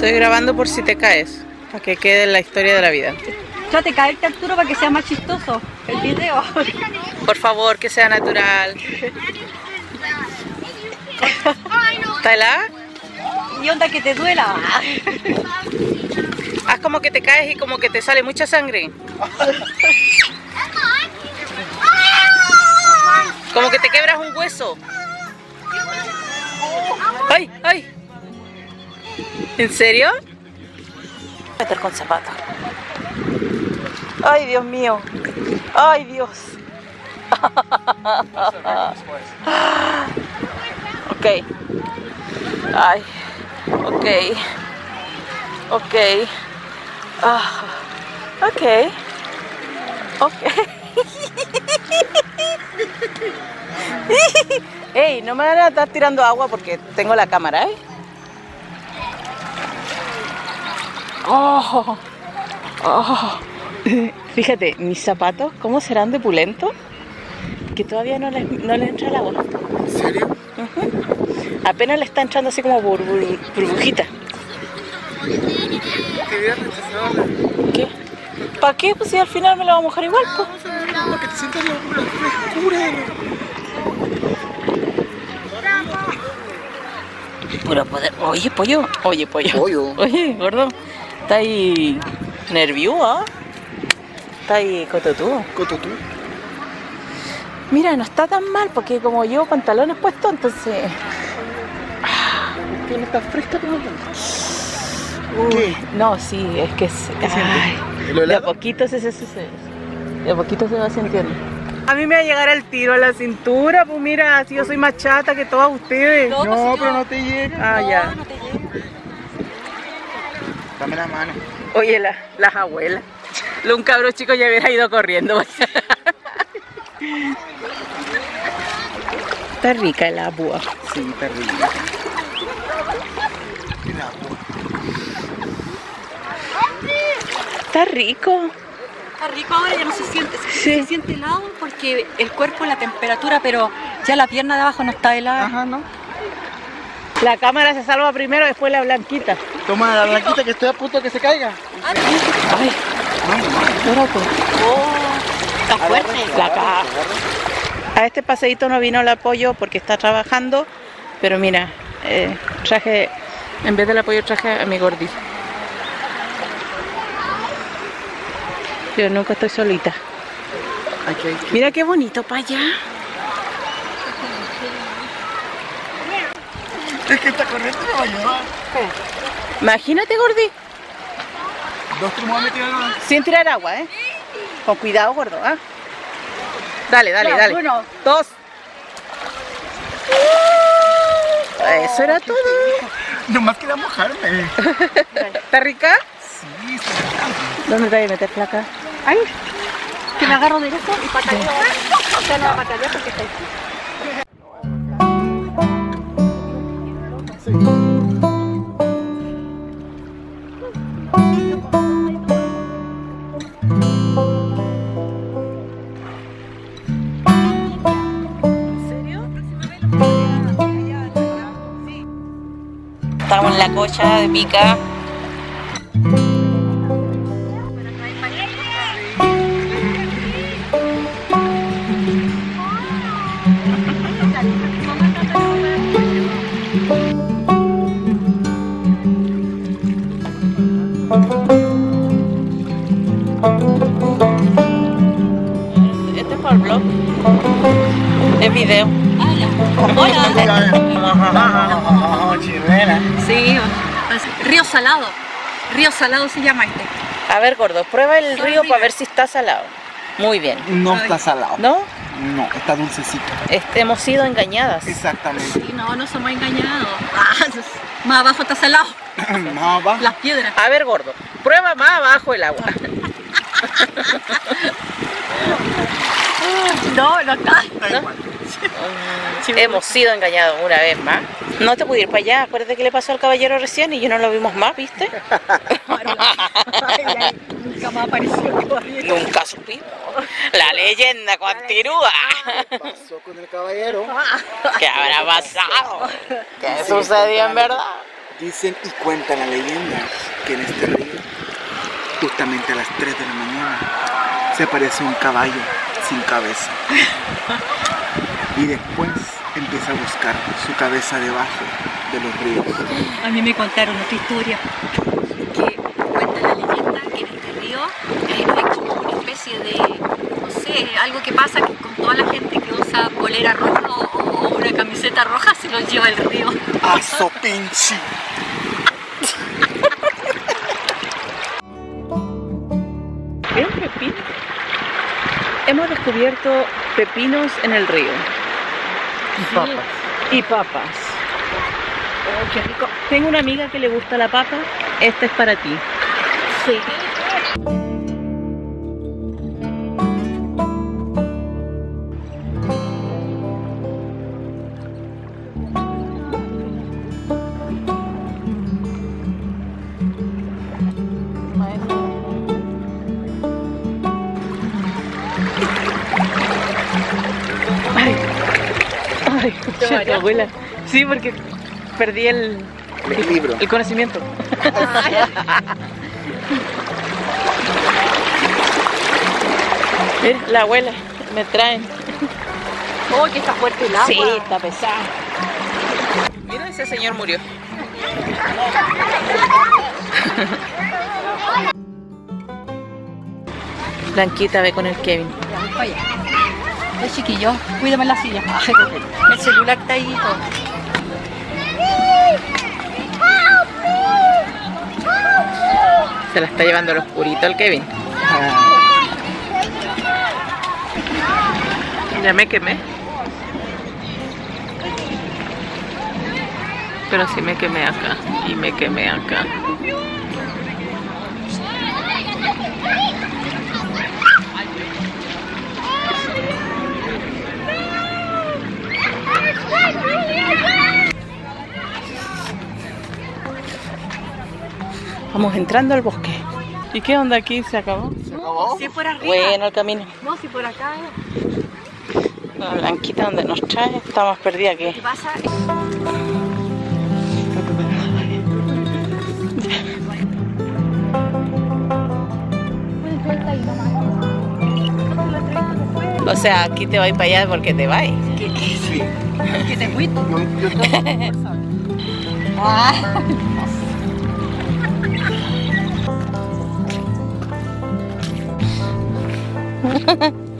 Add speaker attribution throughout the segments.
Speaker 1: Estoy grabando por si te caes, para que quede en la historia de la vida.
Speaker 2: Trate de caerte Arturo para que sea más chistoso el video.
Speaker 1: Por favor, que sea natural. ¿Está helada?
Speaker 2: Y onda que te duela.
Speaker 1: Haz como que te caes y como que te sale mucha sangre. Como que te quebras un hueso. ¡Ay, ay! ¿En serio? Meter con zapatos. ¡Ay, Dios mío! ¡Ay, Dios! ok. Ay. Ok. Ok. Ah. Ok. Ok. Ey, no me van a estar tirando agua porque tengo la cámara, ¿eh? Oh, oh. Fíjate, mis zapatos, ¿cómo serán de pulento? Que todavía no les, no les entra el agua.
Speaker 3: ¿En serio?
Speaker 1: Ujú. Apenas le está entrando así como burbur- burbujita. ¿Qué? ¿Para qué? Pues si al final me la va a mojar igual, pues.
Speaker 3: para que te sientas la, la frescura de lo-
Speaker 1: Puro poder. Oye, pollo. Oye, pollo.
Speaker 3: Pollo.
Speaker 1: Oye, gordo. Está ahí nervioso, ¿ah? Está ahí cototú.
Speaker 3: Coto tú.
Speaker 1: Mira, no está tan mal porque como llevo pantalones puestos, entonces.
Speaker 3: ¿Qué no estás fresca como yo?
Speaker 1: Uy,
Speaker 3: ¿Qué?
Speaker 1: No, sí, es que
Speaker 3: ¿El
Speaker 1: de a poquito se, se, se, se- de a poquito se va sintiendo. A mí me va a llegar el tiro a la cintura, pues mira, si yo soy más chata que todas ustedes.
Speaker 2: No,
Speaker 3: No, pero no te llega.
Speaker 1: Ah, ya.
Speaker 2: No te llega.
Speaker 3: Dame la mano.
Speaker 1: Oye, la- las abuelas. Lo un cabro chico ya hubiera ido corriendo. Está rica el agua.
Speaker 3: Sí, terrible. Mira, pues.
Speaker 1: Está rico.
Speaker 2: Está rico ahora, ya no se siente.
Speaker 1: Sí.
Speaker 2: Se siente helado porque el cuerpo, la temperatura, pero ya la pierna de abajo no está helada.
Speaker 3: Ajá, ¿no?
Speaker 1: La cámara se salva primero, después la blanquita.
Speaker 3: Toma la blanquita que estoy a punto de que se caiga.
Speaker 1: Ay, espérate.
Speaker 2: Oh, está fuerte.
Speaker 1: La caja. A este paseíto no vino el apoyo porque está trabajando, pero mira, eh, traje, en vez del apoyo traje a mi gordito. Yo nunca estoy solita. Mira qué bonito para allá.
Speaker 3: Es que esta corriente me va a llevar.
Speaker 1: Imagínate, gordi,
Speaker 3: Dos en la...
Speaker 1: sin tirar agua, ¿eh? Con cuidado, gordo, ¿ah? Dale, dale,
Speaker 2: Ya,
Speaker 1: dale.
Speaker 2: uno.
Speaker 1: Dos. Eso era todo.
Speaker 3: Nomás quería mojarme.
Speaker 1: ¿Está rica?
Speaker 3: Sí, está bastante.
Speaker 1: ¿Dónde te voy a meter placa?
Speaker 2: Ay, que me agarro de eso y pataleo. O sea, no pataleo porque está ahí.
Speaker 1: Estamos en la cocha de pica. Video.
Speaker 2: Hola. Sí, Río Salado. Río Salado se llama este.
Speaker 1: A ver, gordo, prueba el
Speaker 2: Soy
Speaker 1: río para ver si está salado. Muy bien.
Speaker 3: No está salado.
Speaker 1: ¿No?
Speaker 3: No, está dulcecito.
Speaker 1: Este, hemos sido engañadas.
Speaker 3: Exactamente.
Speaker 2: Sí, no, no somos engañados. Ah, más abajo está salado.
Speaker 3: Más abajo.
Speaker 2: Las piedras.
Speaker 1: A ver, gordo, prueba más abajo el agua.
Speaker 2: No, no está.
Speaker 3: Está igual.
Speaker 1: Hemos sido engañados una vez más. No te pude ir para allá. Acuérdate que le pasó al caballero recién y yo no lo vimos más, ¿viste?
Speaker 2: Nunca más apareció el caballero.
Speaker 1: Nunca supimos. La leyenda continúa.
Speaker 3: Pasó con el caballero.
Speaker 1: ¿Qué habrá pasado? ¿Qué sucedió en verdad?
Speaker 3: Dicen y cuenta la leyenda que en este río, justamente a las 3 de la mañana, se aparece un caballo sin cabeza. Y después empieza a buscar su cabeza debajo de los ríos.
Speaker 2: A mí me contaron otra historia que cuenta la leyenda que en este río eh, hay como una especie de, no sé, algo que pasa que con toda la gente que usa polera roja o, o una camiseta roja se los lleva el río.
Speaker 3: ¡Aso pinche!
Speaker 1: ¿Es un pepino? Hemos descubierto pepinos en el río.
Speaker 3: Y papas.
Speaker 1: Y papas. Oh, qué rico. Tengo una amiga que le gusta la papa. Esta es para ti.
Speaker 2: Sí.
Speaker 1: Ay, escucha tu abuela. Sí, porque perdí el,
Speaker 3: El libro.
Speaker 1: el conocimiento. Mira, la abuela me traen.
Speaker 2: Oh, que está fuerte el agua.
Speaker 1: Sí, está pesada. Mira, ese señor murió. Blanquita ve con el Kevin.
Speaker 2: Ya, Eh, chiquillo, cuídame la silla. Ay, el celular está ahí y todo.
Speaker 1: Se la está llevando el oscurito el Kevin. Ya me quemé. Pero sí me quemé acá. Y me quemé acá. Vamos entrando al bosque. ¿Y qué onda aquí? ¿Se acabó?
Speaker 3: ¿Se acabó?
Speaker 2: Si es por arriba.
Speaker 1: Bueno, el camino.
Speaker 2: No, si por acá.
Speaker 1: La blanquita donde nos trae está más perdida que.
Speaker 2: ¿Qué pasa?
Speaker 1: O sea, aquí te vais para allá porque te vais.
Speaker 3: Sí.
Speaker 2: Que te fuiste.
Speaker 3: Yo, yo estoy-
Speaker 2: Ah.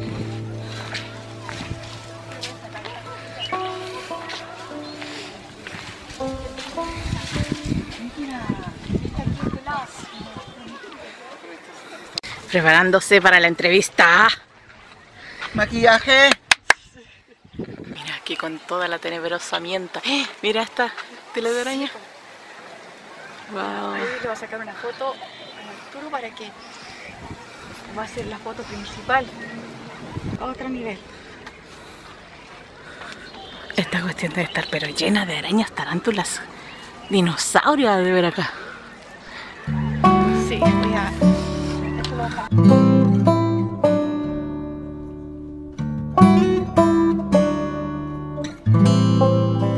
Speaker 1: Preparándose para la entrevista.
Speaker 3: Maquillaje.
Speaker 1: Mira aquí con toda la tenebrosa mienta. ¡Eh! Mira esta tela de araña. Wow.
Speaker 2: Ahí le va a sacar una foto a Arturo para que va a ser la foto principal. A otro nivel.
Speaker 1: Esta cuestión debe estar pero llena de arañas, tarántulas, dinosaurios de ver acá.
Speaker 2: Sí, voy a.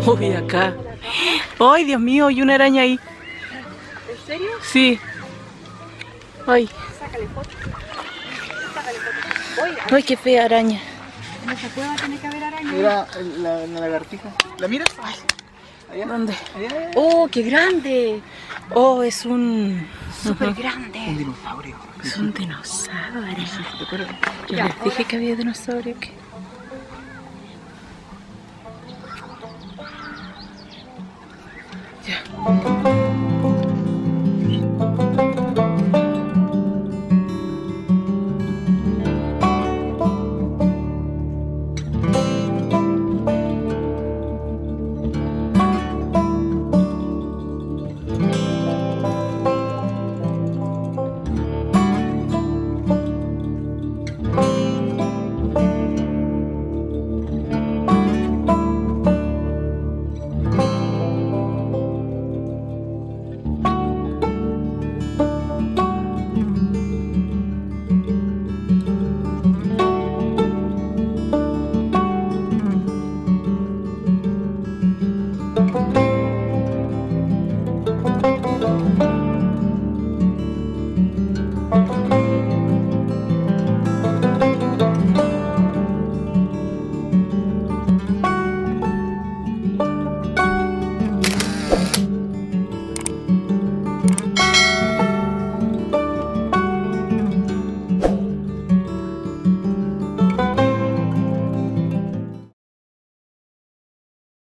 Speaker 2: Esto
Speaker 1: Uy, acá. ¡Ay, Dios mío! Hay una araña ahí.
Speaker 2: ¿En serio?
Speaker 1: Sí. ¡Ay!
Speaker 2: Sácale foto. Sácale foto.
Speaker 1: ¡Ay, qué fea araña!
Speaker 2: en esa cueva tiene que haber araña.
Speaker 3: Mira la, la lagartija. ¿La miras? Ay. Allá.
Speaker 1: ¿Dónde?
Speaker 3: Allá, allá.
Speaker 2: ¡Oh, qué grande!
Speaker 1: Oh, es un.
Speaker 2: Súper
Speaker 3: Un
Speaker 2: grande.
Speaker 3: dinosaurio.
Speaker 1: Es un dinosaurio. Yo
Speaker 2: Ya,
Speaker 1: les dije que había dinosaurio aquí. Ya.